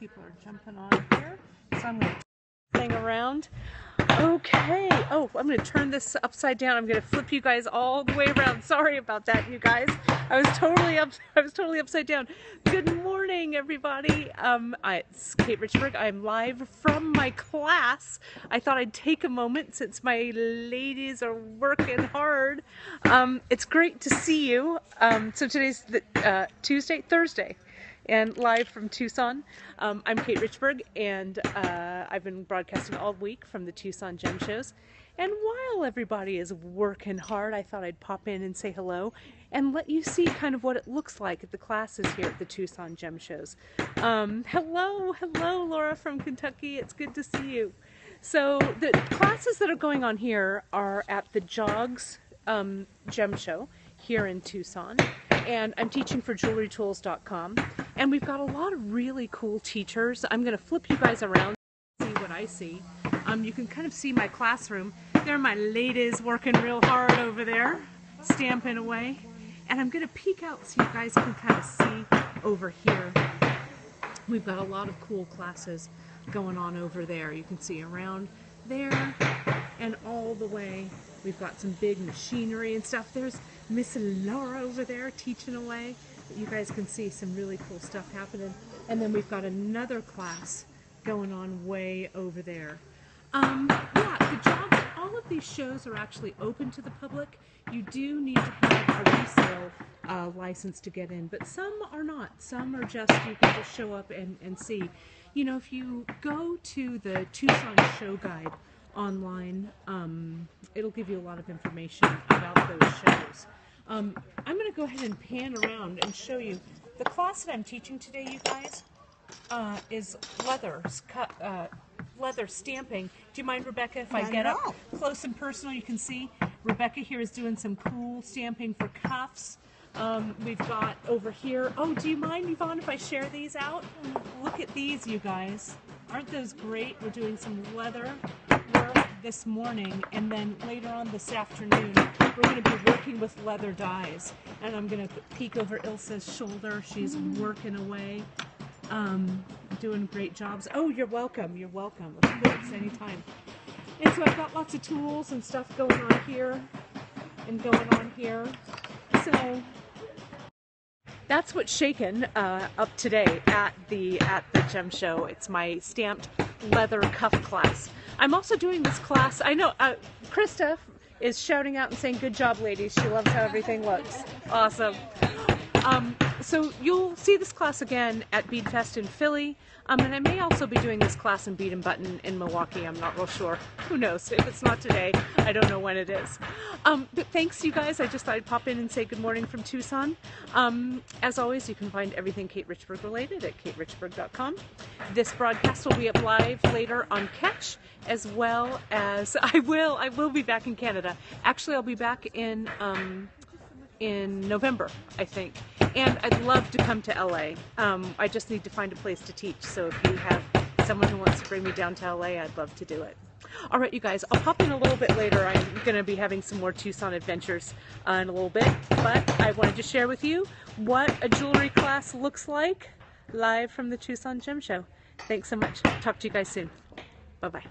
People are jumping on here. So I'm going to thing around. Okay. Oh, I'm going to turn this upside down. I'm going to flip you guys all the way around. Sorry about that, you guys. I was totally up. I was totally upside down. Good morning, everybody. Um, I, it's Kate Richbourg. I'm live from my class. I thought I'd take a moment since my ladies are working hard. Um, it's great to see you. Um, so today's the, uh, Tuesday, Thursday and live from Tucson. Um, I'm Kate Richbourg, and uh, I've been broadcasting all week from the Tucson Gem Shows. And while everybody is working hard, I thought I'd pop in and say hello and let you see kind of what it looks like at the classes here at the Tucson Gem Shows. Um, hello, hello, Laura from Kentucky. It's good to see you. So the classes that are going on here are at the Jogs um, Gem Show here in Tucson and I'm teaching for jewelrytools.com. And we've got a lot of really cool teachers. I'm going to flip you guys around see what I see. Um, you can kind of see my classroom. There are my ladies working real hard over there, stamping away. And I'm going to peek out so you guys can kind of see over here. We've got a lot of cool classes going on over there. You can see around there and all the way. We've got some big machinery and stuff. There's Miss Laura over there teaching away. You guys can see some really cool stuff happening. And then we've got another class going on way over there. Um, yeah, the job, all of these shows are actually open to the public. You do need to have a resale uh, license to get in, but some are not. Some are just, you can just show up and, and see. You know, if you go to the Tucson Show Guide online, um, it'll give you a lot of information about those shows. Um, I'm going to go ahead and pan around and show you the class that I'm teaching today, you guys, uh, is leather, uh, leather stamping. Do you mind, Rebecca, if I, I get know. up close and personal? You can see Rebecca here is doing some cool stamping for cuffs. Um, we've got over here, oh, do you mind, Yvonne, if I share these out? Look at these, you guys. Aren't those great? We're doing some leather work this morning, and then later on this afternoon, we're going to be working with leather dies. And I'm going to peek over Ilsa's shoulder. She's working away, um, doing great jobs. Oh, you're welcome. You're welcome. Of course, anytime. And so I've got lots of tools and stuff going on here and going on here. So that's what's shaken uh, up today at the at the gem show. It's my stamped leather cuff class. I'm also doing this class. I know uh, Krista is shouting out and saying, "Good job, ladies." She loves how everything looks. Awesome. Um, so you'll see this class again at Beadfest in Philly. Um, and I may also be doing this class in Bead and Button in Milwaukee. I'm not real sure. Who knows? If it's not today, I don't know when it is. Um, but thanks, you guys. I just thought I'd pop in and say good morning from Tucson. Um, as always, you can find everything Kate Richbourg related at katerichbourg.com. This broadcast will be up live later on Katch, as well as I will. I will be back in Canada. Actually, I'll be back in. In November, I think. And I'd love to come to LA. Um, I just need to find a place to teach. So if you have someone who wants to bring me down to LA, I'd love to do it. All right, you guys, I'll pop in a little bit later. I'm going to be having some more Tucson adventures uh, in a little bit. But I wanted to share with you what a jewelry class looks like live from the Tucson Gem Show. Thanks so much. Talk to you guys soon. Bye-bye.